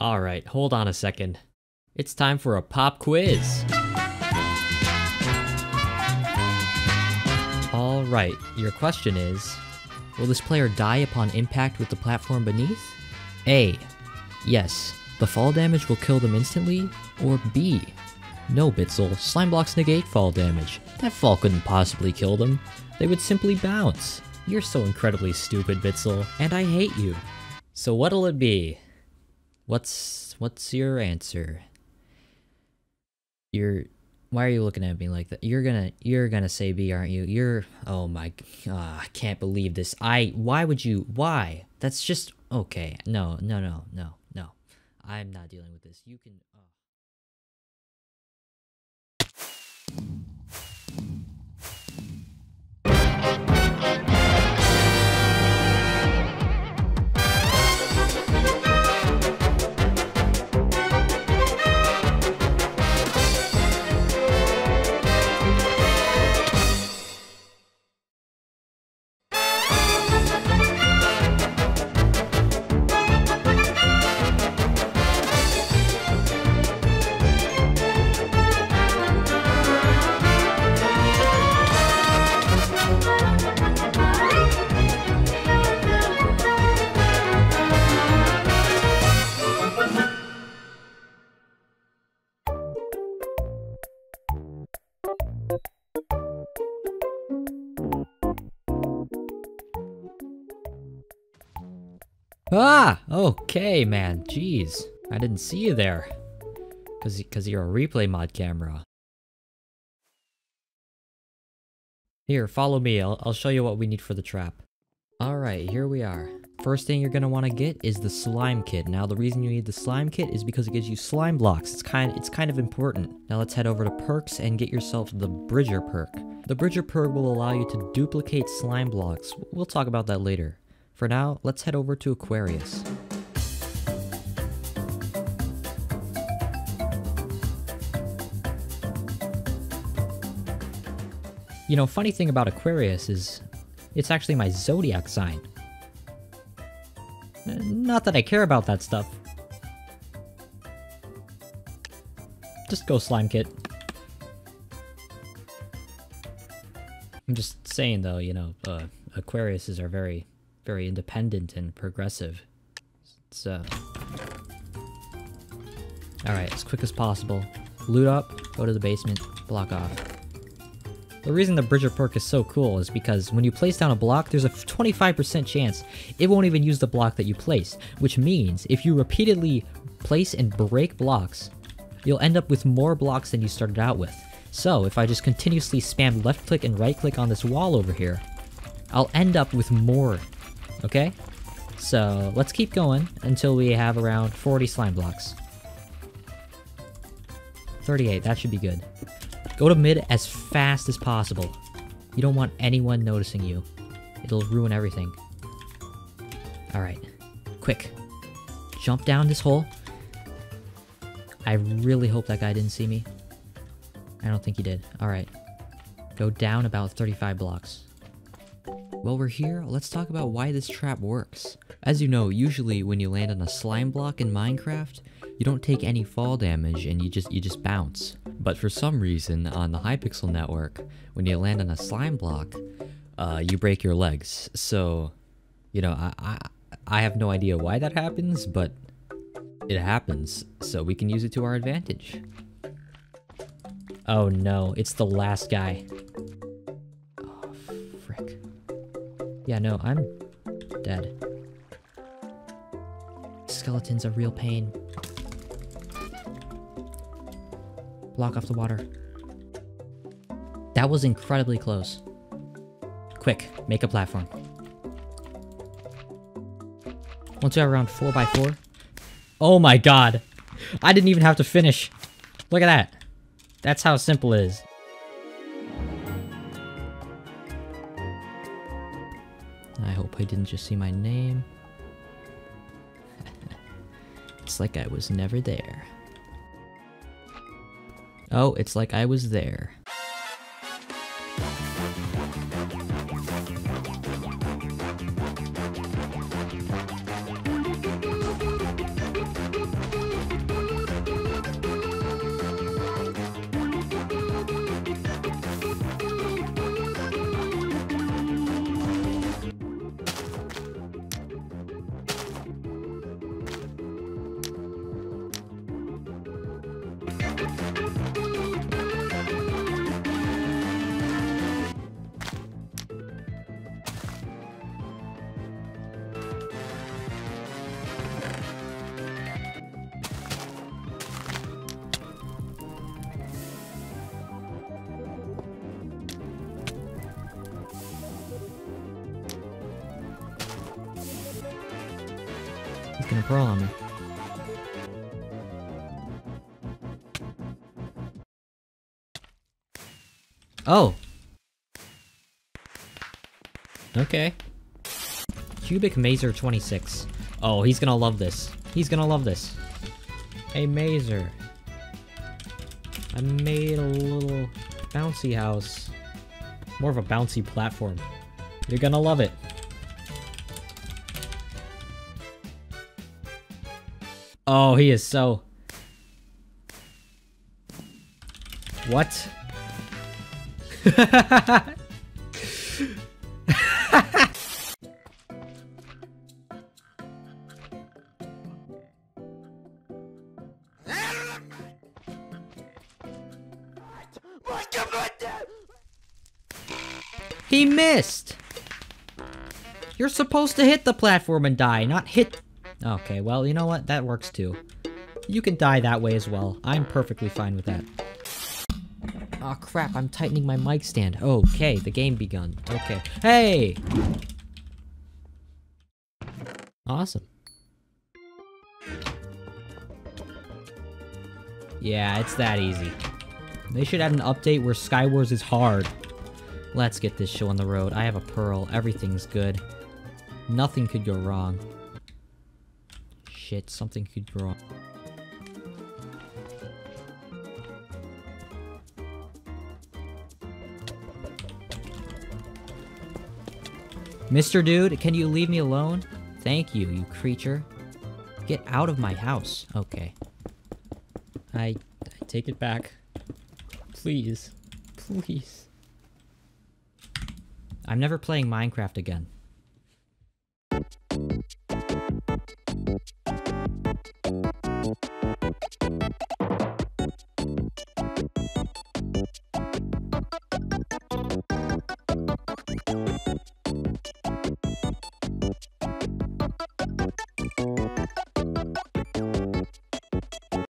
Alright, hold on a second. It's time for a pop quiz. Alright, your question is Will this player die upon impact with the platform beneath? A. Yes, the fall damage will kill them instantly. Or B. No, Bitzel, slime blocks negate fall damage. That fall couldn't possibly kill them. They would simply bounce. You're so incredibly stupid, Bitzel, and I hate you. So what'll it be? What's what's your answer? You're why are you looking at me like that? You're gonna you're gonna say B, aren't you? You're oh my uh, I can't believe this. I why would you why? That's just okay. No, no, no, no, no. I'm not dealing with this. You can uh, Ah! Okay, man. Jeez. I didn't see you there. Cause, cause you're a replay mod camera. Here, follow me. I'll, I'll show you what we need for the trap. Alright, here we are. First thing you're gonna want to get is the slime kit. Now the reason you need the slime kit is because it gives you slime blocks. It's kind it's kind of important. Now let's head over to perks and get yourself the Bridger perk. The Bridger perk will allow you to duplicate slime blocks. We'll talk about that later. For now, let's head over to Aquarius. You know, funny thing about Aquarius is it's actually my zodiac sign. Not that I care about that stuff. Just go Slime Kit. I'm just saying though, you know, uh, Aquariuses are very very independent and progressive. So, alright, as quick as possible. Loot up, go to the basement, block off. The reason the Bridger perk is so cool is because when you place down a block, there's a 25% chance it won't even use the block that you placed, which means if you repeatedly place and break blocks, you'll end up with more blocks than you started out with. So if I just continuously spam left click and right click on this wall over here, I'll end up with more Okay? So let's keep going until we have around 40 slime blocks. 38, that should be good. Go to mid as fast as possible. You don't want anyone noticing you. It'll ruin everything. Alright. Quick. Jump down this hole. I really hope that guy didn't see me. I don't think he did. Alright. Go down about 35 blocks. While we're here, let's talk about why this trap works. As you know, usually when you land on a slime block in Minecraft, you don't take any fall damage and you just you just bounce. But for some reason on the Hypixel network, when you land on a slime block, uh, you break your legs. So, you know, I, I I have no idea why that happens, but it happens. So we can use it to our advantage. Oh no, it's the last guy. Yeah, no, I'm dead. Skeleton's a real pain. Block off the water. That was incredibly close. Quick, make a platform. Once you're around 4x4. Oh my god! I didn't even have to finish. Look at that. That's how simple it is. I hope I didn't just see my name. It's like I was never there. Oh, it's like I was there. He's gonna pearl on me. Oh. Okay. Cubic Mazer 26. Oh, he's gonna love this. He's gonna love this. Hey, Mazer. I made a little bouncy house. More of a bouncy platform. You're gonna love it. Oh, he is so... What? He missed! You're supposed to hit the platform and die, not hit... Okay, well, you know what? That works too. You can die that way as well. I'm perfectly fine with that. Oh crap, I'm tightening my mic stand. Okay, the game begun. Okay. Hey! Awesome. Yeah, it's that easy. They should add an update where Skywars is hard. Let's get this show on the road. I have a pearl. Everything's good. Nothing could go wrong. Shit, something could go. Mr. Dude, can you leave me alone? Thank you, you creature. Get out of my house. Okay. I, I take it back. Please. Please. I'm never playing Minecraft again.